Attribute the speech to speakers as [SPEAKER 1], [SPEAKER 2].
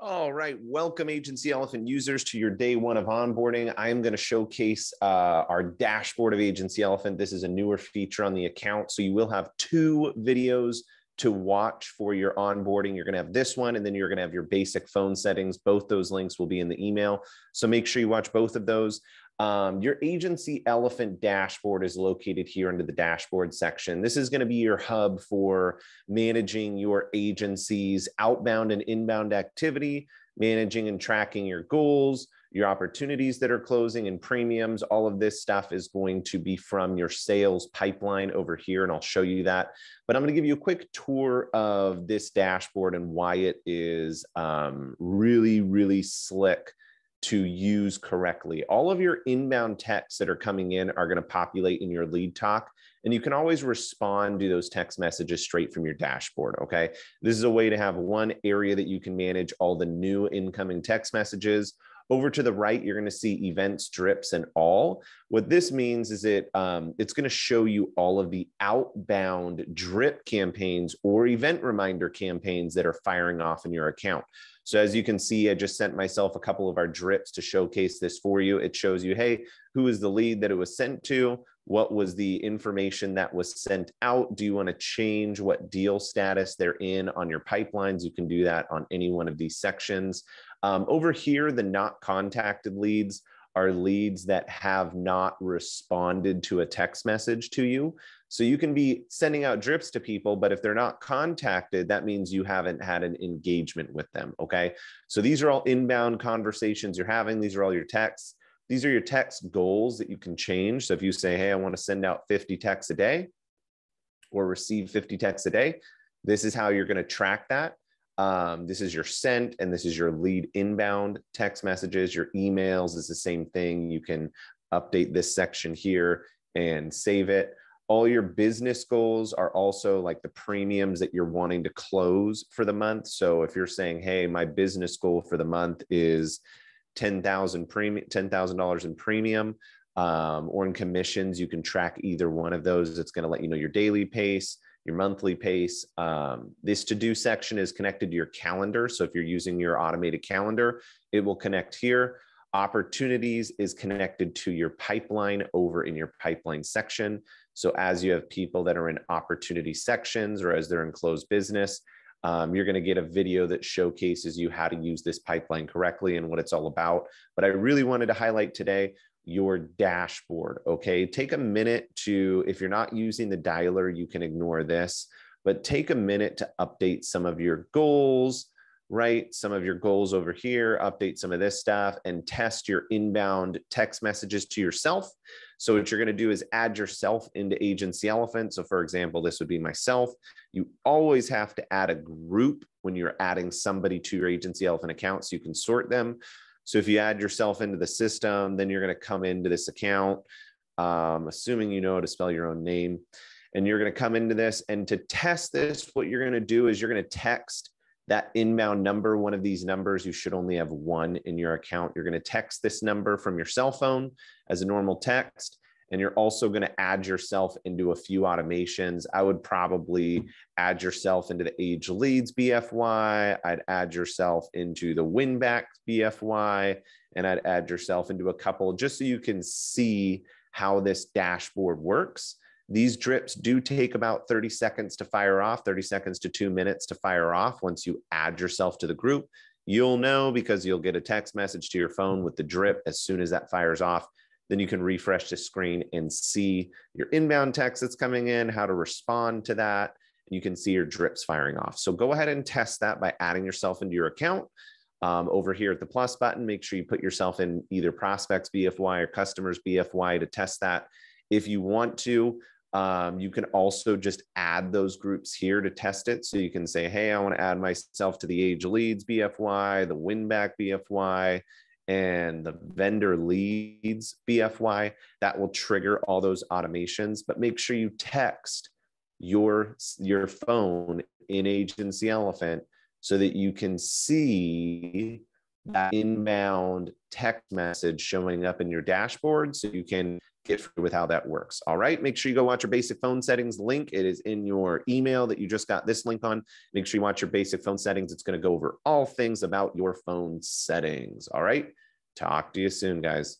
[SPEAKER 1] All right. Welcome, Agency Elephant users, to your day one of onboarding. I am going to showcase uh, our dashboard of Agency Elephant. This is a newer feature on the account. So you will have two videos to watch for your onboarding. You're going to have this one, and then you're going to have your basic phone settings. Both those links will be in the email. So make sure you watch both of those. Um, your agency elephant dashboard is located here under the dashboard section. This is going to be your hub for managing your agency's outbound and inbound activity, managing and tracking your goals, your opportunities that are closing and premiums. All of this stuff is going to be from your sales pipeline over here, and I'll show you that. But I'm going to give you a quick tour of this dashboard and why it is um, really, really slick to use correctly. All of your inbound texts that are coming in are going to populate in your lead talk. And you can always respond to those text messages straight from your dashboard. Okay. This is a way to have one area that you can manage all the new incoming text messages. Over to the right, you're going to see events, drips, and all. What this means is it um, it's going to show you all of the outbound drip campaigns or event reminder campaigns that are firing off in your account. So as you can see, I just sent myself a couple of our drips to showcase this for you. It shows you, hey, who is the lead that it was sent to? What was the information that was sent out? Do you want to change what deal status they're in on your pipelines? You can do that on any one of these sections. Um, over here, the not contacted leads are leads that have not responded to a text message to you. So you can be sending out drips to people, but if they're not contacted, that means you haven't had an engagement with them. Okay. So these are all inbound conversations you're having. These are all your texts. These are your text goals that you can change. So if you say, hey, I want to send out 50 texts a day or receive 50 texts a day, this is how you're going to track that. Um, this is your sent and this is your lead inbound text messages. Your emails is the same thing. You can update this section here and save it all your business goals are also like the premiums that you're wanting to close for the month. So if you're saying, "Hey, my business goal for the month is ten thousand premium, ten thousand dollars in premium," um, or in commissions, you can track either one of those. It's going to let you know your daily pace, your monthly pace. Um, this to do section is connected to your calendar. So if you're using your automated calendar, it will connect here. Opportunities is connected to your pipeline over in your pipeline section. So as you have people that are in opportunity sections or as they're in closed business, um, you're going to get a video that showcases you how to use this pipeline correctly and what it's all about. But I really wanted to highlight today your dashboard. Okay. Take a minute to, if you're not using the dialer, you can ignore this, but take a minute to update some of your goals, write some of your goals over here, update some of this stuff, and test your inbound text messages to yourself. So, what you're going to do is add yourself into Agency Elephant. So, for example, this would be myself. You always have to add a group when you're adding somebody to your Agency Elephant account so you can sort them. So, if you add yourself into the system, then you're going to come into this account, um, assuming you know how to spell your own name. And you're going to come into this. And to test this, what you're going to do is you're going to text that inbound number, one of these numbers, you should only have one in your account. You're going to text this number from your cell phone as a normal text. And you're also going to add yourself into a few automations. I would probably add yourself into the Age Leads BFY. I'd add yourself into the Winback BFY. And I'd add yourself into a couple just so you can see how this dashboard works these drips do take about 30 seconds to fire off, 30 seconds to two minutes to fire off once you add yourself to the group. You'll know because you'll get a text message to your phone with the drip as soon as that fires off. Then you can refresh the screen and see your inbound text that's coming in, how to respond to that. And you can see your drips firing off. So go ahead and test that by adding yourself into your account. Um, over here at the plus button, make sure you put yourself in either prospects BFY or customers BFY to test that. If you want to, um, you can also just add those groups here to test it. So you can say, hey, I want to add myself to the Age Leads BFY, the Winback BFY, and the vendor leads BFY. That will trigger all those automations, but make sure you text your, your phone in Agency Elephant so that you can see that inbound text message showing up in your dashboard so you can get with how that works. All right. Make sure you go watch your basic phone settings link. It is in your email that you just got this link on. Make sure you watch your basic phone settings. It's going to go over all things about your phone settings. All right. Talk to you soon, guys.